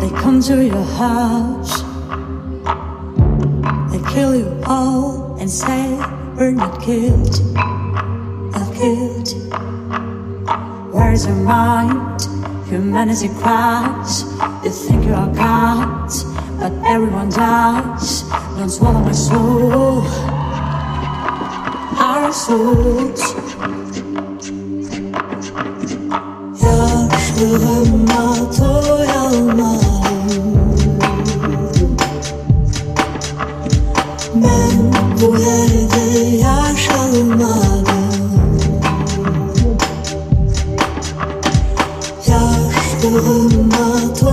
They come to your house. They kill you all and say we're not guilty. Not guilty. Where is your mind? Humanity cries. You think you are God, but everyone dies. Don't swallow my soul. Our souls. Yılgınma toy Ben bu yerde yaşalmadım Yaşlığıma toy